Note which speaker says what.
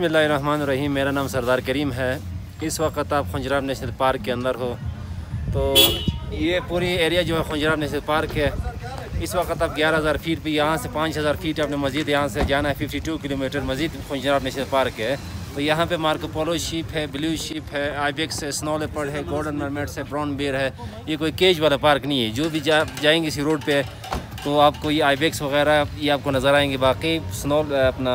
Speaker 1: रहीम मेरा नाम सरदार करीम है। इस वक्त आप खंजराब नेशनल पार्क के अंदर हो। तो ये पूरी एरिया जो है खंजराब नेशनल पार्क है। इस वक्त आप 11,000 फीट पे यहाँ से 5,000 फीट अपने मस्जिद यहाँ से जाना है। 52 किलोमीटर मस्जिद खंजराब नेशनल पार्क है। तो यहाँ पे मार्को पोलो शिप है ब्लू शिप है आईबेक्स है स्नो लेपर्ड है गोल्डन मरमेट्स है ब्राउन बेर है। ये कोई केज वाला पार्क नहीं है। जो भी जा जाएँगे इसी रोड पे तो आपको ये आईबेक्स वगैरह ये आपको नज़र आएँगे। बाकी स्नो अपना